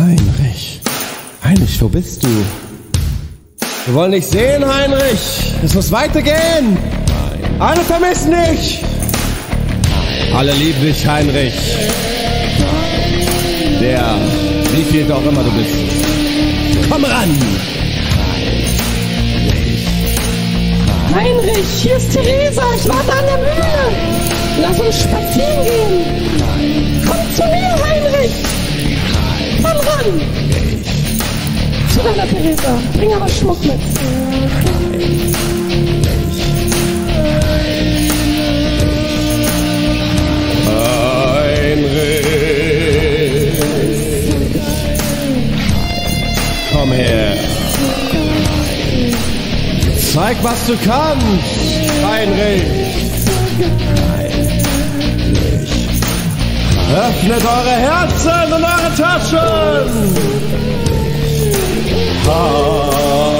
Heinrich. Heinrich, wo bist du? Wir wollen dich sehen, Heinrich. Es muss weitergehen. Alle vermissen dich. Alle lieben dich, Heinrich. Der, wie viel auch immer du bist. Komm ran. Heinrich, hier ist Theresa. Ich warte an der Mühle. Lass uns spazieren gehen. Ran. Zu deiner Theresa. Bring aber Schmuck mit. Heinrich. Komm her. Zeig, was du kannst, Heinrich. Öffnet eure Herzen und eure Taschen. Ha,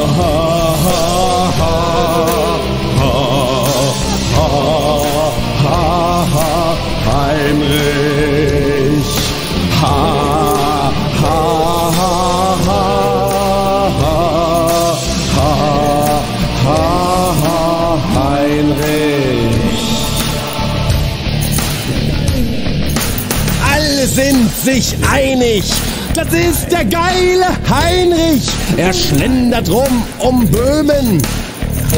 sind sich einig. Das ist der geile Heinrich. Er schlendert rum um Böhmen,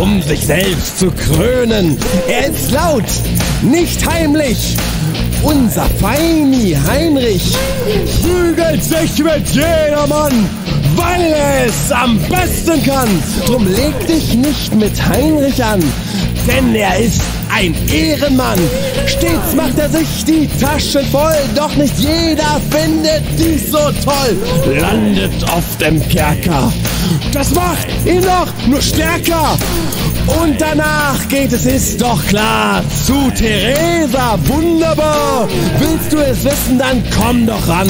um sich selbst zu krönen. Er ist laut, nicht heimlich. Unser Feini Heinrich prügelt sich mit jedermann, weil er es am besten kann. Drum leg dich nicht mit Heinrich an, denn er ist ein Ehrenmann. Stets macht er sich die Taschen voll, doch nicht jeder findet dies so toll. Landet oft im Kerker, das macht ihn doch nur stärker. Und danach geht es, ist doch klar, zu Theresa, wunderbar. Willst du es wissen, dann komm doch ran.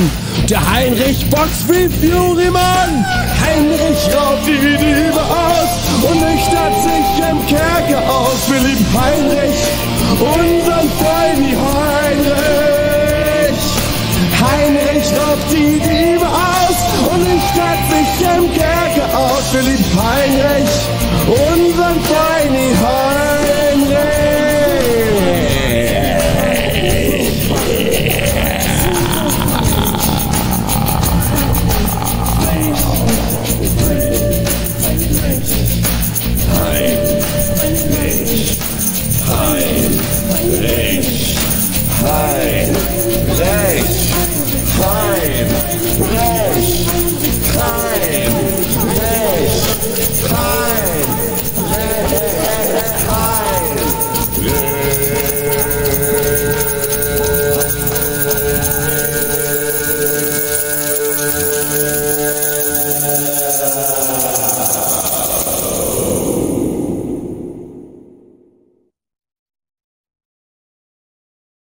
Der Heinrich boxt wie Furymann. Heinrich raubt die Diebe aus und nüchtert sich im Kerker aus. Wir lieben Heinrich, unseren im Kerker. Wir lieben Heinrich, unseren Freund Heinrich. Heinrich, Heinrich, Yeah.